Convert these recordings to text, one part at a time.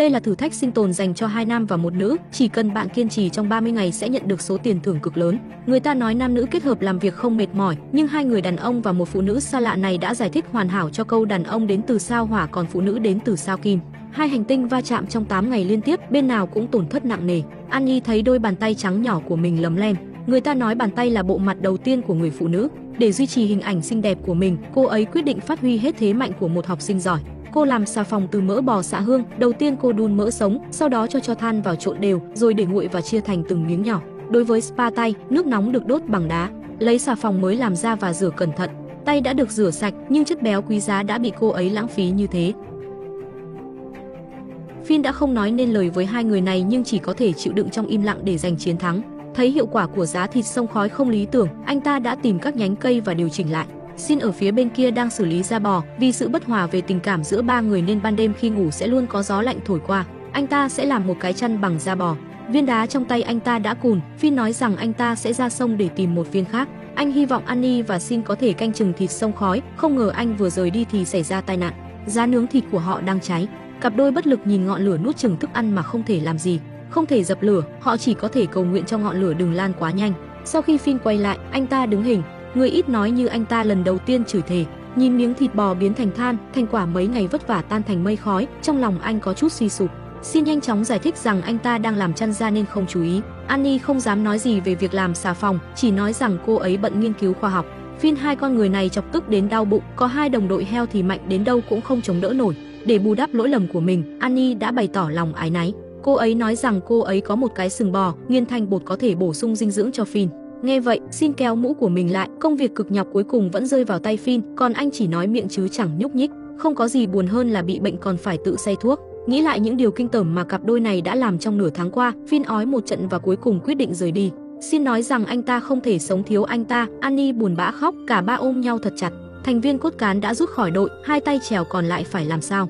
Đây là thử thách sinh tồn dành cho hai nam và một nữ, chỉ cần bạn kiên trì trong 30 ngày sẽ nhận được số tiền thưởng cực lớn. Người ta nói nam nữ kết hợp làm việc không mệt mỏi, nhưng hai người đàn ông và một phụ nữ xa lạ này đã giải thích hoàn hảo cho câu đàn ông đến từ sao hỏa còn phụ nữ đến từ sao kim. Hai hành tinh va chạm trong 8 ngày liên tiếp, bên nào cũng tổn thất nặng nề. Annie thấy đôi bàn tay trắng nhỏ của mình lấm lem. Người ta nói bàn tay là bộ mặt đầu tiên của người phụ nữ. Để duy trì hình ảnh xinh đẹp của mình, cô ấy quyết định phát huy hết thế mạnh của một học sinh giỏi. Cô làm xà phòng từ mỡ bò xạ hương, đầu tiên cô đun mỡ sống, sau đó cho cho than vào trộn đều, rồi để nguội và chia thành từng miếng nhỏ. Đối với spa tay, nước nóng được đốt bằng đá, lấy xà phòng mới làm ra và rửa cẩn thận. Tay đã được rửa sạch, nhưng chất béo quý giá đã bị cô ấy lãng phí như thế. Phin đã không nói nên lời với hai người này nhưng chỉ có thể chịu đựng trong im lặng để giành chiến thắng. Thấy hiệu quả của giá thịt sông khói không lý tưởng, anh ta đã tìm các nhánh cây và điều chỉnh lại. Xin ở phía bên kia đang xử lý da bò, vì sự bất hòa về tình cảm giữa ba người nên ban đêm khi ngủ sẽ luôn có gió lạnh thổi qua. Anh ta sẽ làm một cái chăn bằng da bò. Viên đá trong tay anh ta đã cùn, Phin nói rằng anh ta sẽ ra sông để tìm một viên khác. Anh hy vọng Annie và Xin có thể canh chừng thịt sông khói, không ngờ anh vừa rời đi thì xảy ra tai nạn. Giá nướng thịt của họ đang cháy. Cặp đôi bất lực nhìn ngọn lửa nuốt chừng thức ăn mà không thể làm gì, không thể dập lửa, họ chỉ có thể cầu nguyện cho ngọn lửa đừng lan quá nhanh. Sau khi Phin quay lại, anh ta đứng hình, người ít nói như anh ta lần đầu tiên chửi thề, nhìn miếng thịt bò biến thành than, thành quả mấy ngày vất vả tan thành mây khói, trong lòng anh có chút suy sụp. Xin nhanh chóng giải thích rằng anh ta đang làm chăn ra nên không chú ý. Annie không dám nói gì về việc làm xà phòng, chỉ nói rằng cô ấy bận nghiên cứu khoa học. Phin hai con người này chọc tức đến đau bụng, có hai đồng đội heo thì mạnh đến đâu cũng không chống đỡ nổi. Để bù đắp lỗi lầm của mình, Annie đã bày tỏ lòng ái náy. Cô ấy nói rằng cô ấy có một cái sừng bò, nghiên thành bột có thể bổ sung dinh dưỡng cho Phin. Nghe vậy, xin kéo mũ của mình lại, công việc cực nhọc cuối cùng vẫn rơi vào tay Phin, còn anh chỉ nói miệng chứ chẳng nhúc nhích. Không có gì buồn hơn là bị bệnh còn phải tự say thuốc. Nghĩ lại những điều kinh tởm mà cặp đôi này đã làm trong nửa tháng qua, Phin ói một trận và cuối cùng quyết định rời đi. Xin nói rằng anh ta không thể sống thiếu anh ta, Annie buồn bã khóc, cả ba ôm nhau thật chặt. Thành viên cốt cán đã rút khỏi đội, hai tay trèo còn lại phải làm sao?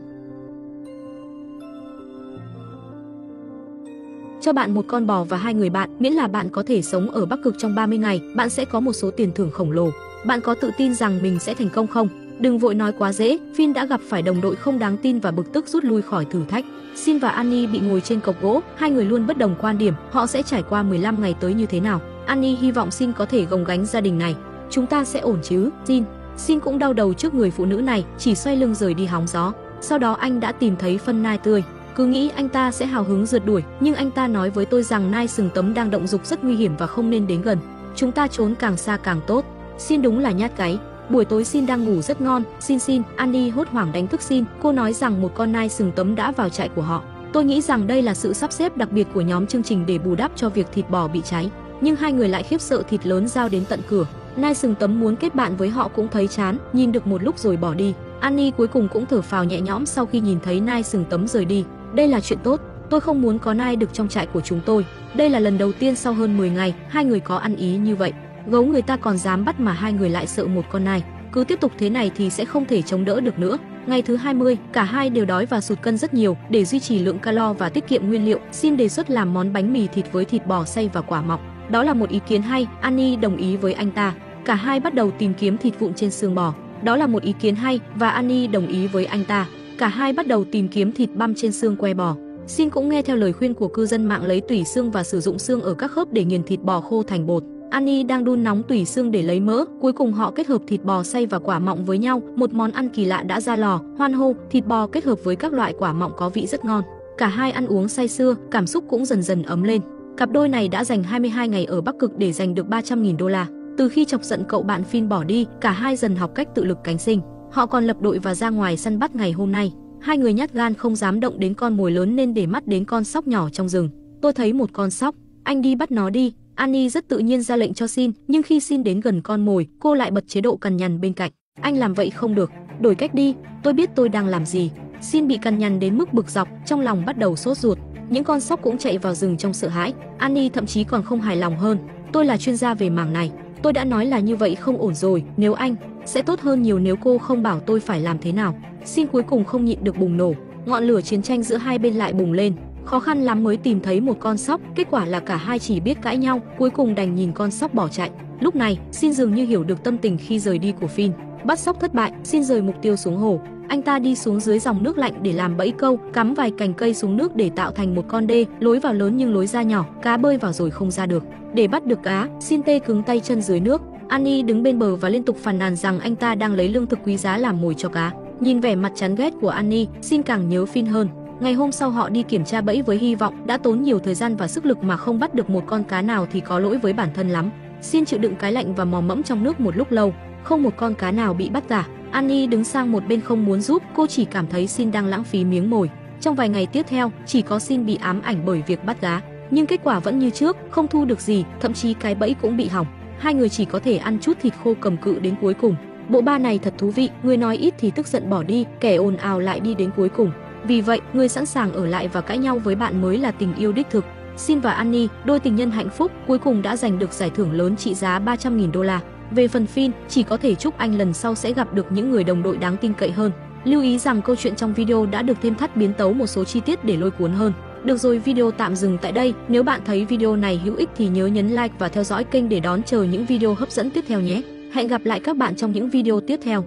Cho bạn một con bò và hai người bạn, miễn là bạn có thể sống ở Bắc Cực trong 30 ngày, bạn sẽ có một số tiền thưởng khổng lồ. Bạn có tự tin rằng mình sẽ thành công không? Đừng vội nói quá dễ, Finn đã gặp phải đồng đội không đáng tin và bực tức rút lui khỏi thử thách. Sin và Annie bị ngồi trên cọc gỗ, hai người luôn bất đồng quan điểm, họ sẽ trải qua 15 ngày tới như thế nào. Annie hy vọng Sin có thể gồng gánh gia đình này. Chúng ta sẽ ổn chứ, Sin. Sin cũng đau đầu trước người phụ nữ này, chỉ xoay lưng rời đi hóng gió. Sau đó anh đã tìm thấy phân nai tươi, cứ nghĩ anh ta sẽ hào hứng rượt đuổi, nhưng anh ta nói với tôi rằng nai sừng tấm đang động dục rất nguy hiểm và không nên đến gần. Chúng ta trốn càng xa càng tốt. Xin đúng là nhát cái. Buổi tối Xin đang ngủ rất ngon, Xin Xin, Annie hốt hoảng đánh thức Xin, cô nói rằng một con nai sừng tấm đã vào trại của họ. Tôi nghĩ rằng đây là sự sắp xếp đặc biệt của nhóm chương trình để bù đắp cho việc thịt bò bị cháy. Nhưng hai người lại khiếp sợ thịt lớn giao đến tận cửa. Nai sừng tấm muốn kết bạn với họ cũng thấy chán, nhìn được một lúc rồi bỏ đi. Annie cuối cùng cũng thở phào nhẹ nhõm sau khi nhìn thấy Nai sừng tấm rời đi. Đây là chuyện tốt, tôi không muốn có nai được trong trại của chúng tôi. Đây là lần đầu tiên sau hơn 10 ngày, hai người có ăn ý như vậy. Gấu người ta còn dám bắt mà hai người lại sợ một con nai. Cứ tiếp tục thế này thì sẽ không thể chống đỡ được nữa. Ngày thứ 20, cả hai đều đói và sụt cân rất nhiều để duy trì lượng calo và tiết kiệm nguyên liệu. Xin đề xuất làm món bánh mì thịt với thịt bò xay và quả mọng. Đó là một ý kiến hay, Annie đồng ý với anh ta. Cả hai bắt đầu tìm kiếm thịt vụn trên xương bò. Đó là một ý kiến hay và Annie đồng ý với anh ta. Cả hai bắt đầu tìm kiếm thịt băm trên xương que bò. Xin cũng nghe theo lời khuyên của cư dân mạng lấy tủy xương và sử dụng xương ở các khớp để nghiền thịt bò khô thành bột. Annie đang đun nóng tủy xương để lấy mỡ, cuối cùng họ kết hợp thịt bò xay và quả mọng với nhau, một món ăn kỳ lạ đã ra lò, hoan hô, thịt bò kết hợp với các loại quả mọng có vị rất ngon. Cả hai ăn uống say sưa, cảm xúc cũng dần dần ấm lên. Cặp đôi này đã dành 22 ngày ở Bắc Cực để giành được 300.000 đô la. Từ khi chọc giận cậu bạn Phin bỏ đi, cả hai dần học cách tự lực cánh sinh. Họ còn lập đội và ra ngoài săn bắt ngày hôm nay. Hai người nhát gan không dám động đến con mồi lớn nên để mắt đến con sóc nhỏ trong rừng. Tôi thấy một con sóc, anh đi bắt nó đi. Annie rất tự nhiên ra lệnh cho Xin, nhưng khi Xin đến gần con mồi, cô lại bật chế độ cằn nhằn bên cạnh. Anh làm vậy không được, đổi cách đi, tôi biết tôi đang làm gì. Xin bị cằn nhằn đến mức bực dọc, trong lòng bắt đầu sốt ruột. Những con sóc cũng chạy vào rừng trong sợ hãi. Annie thậm chí còn không hài lòng hơn. Tôi là chuyên gia về mảng này, tôi đã nói là như vậy không ổn rồi. Nếu anh sẽ tốt hơn nhiều nếu cô không bảo tôi phải làm thế nào. Xin cuối cùng không nhịn được bùng nổ, ngọn lửa chiến tranh giữa hai bên lại bùng lên. Khó khăn lắm mới tìm thấy một con sóc, kết quả là cả hai chỉ biết cãi nhau, cuối cùng đành nhìn con sóc bỏ chạy. Lúc này, Xin dường như hiểu được tâm tình khi rời đi của Finn. Bắt sóc thất bại, Xin rời mục tiêu xuống hồ. Anh ta đi xuống dưới dòng nước lạnh để làm bẫy câu, cắm vài cành cây xuống nước để tạo thành một con đê, lối vào lớn nhưng lối ra nhỏ, cá bơi vào rồi không ra được. Để bắt được cá, Xin tê cứng tay chân dưới nước. Annie đứng bên bờ và liên tục phàn nàn rằng anh ta đang lấy lương thực quý giá làm mồi cho cá. Nhìn vẻ mặt chán ghét của Annie, Xin càng nhớ Phin hơn. Ngày hôm sau họ đi kiểm tra bẫy với hy vọng đã tốn nhiều thời gian và sức lực mà không bắt được một con cá nào thì có lỗi với bản thân lắm. Xin chịu đựng cái lạnh và mò mẫm trong nước một lúc lâu, không một con cá nào bị bắt cả. Annie đứng sang một bên không muốn giúp, cô chỉ cảm thấy Xin đang lãng phí miếng mồi. Trong vài ngày tiếp theo, chỉ có Xin bị ám ảnh bởi việc bắt cá, nhưng kết quả vẫn như trước, không thu được gì, thậm chí cái bẫy cũng bị hỏng. Hai người chỉ có thể ăn chút thịt khô cầm cự đến cuối cùng. Bộ ba này thật thú vị, người nói ít thì tức giận bỏ đi, kẻ ồn ào lại đi đến cuối cùng. Vì vậy, người sẵn sàng ở lại và cãi nhau với bạn mới là tình yêu đích thực. Sin và Annie, đôi tình nhân hạnh phúc, cuối cùng đã giành được giải thưởng lớn trị giá 300.000 đô la. Về phần Finn, chỉ có thể chúc anh lần sau sẽ gặp được những người đồng đội đáng tin cậy hơn. Lưu ý rằng câu chuyện trong video đã được thêm thắt biến tấu một số chi tiết để lôi cuốn hơn. Được rồi, video tạm dừng tại đây. Nếu bạn thấy video này hữu ích thì nhớ nhấn like và theo dõi kênh để đón chờ những video hấp dẫn tiếp theo nhé. Hẹn gặp lại các bạn trong những video tiếp theo.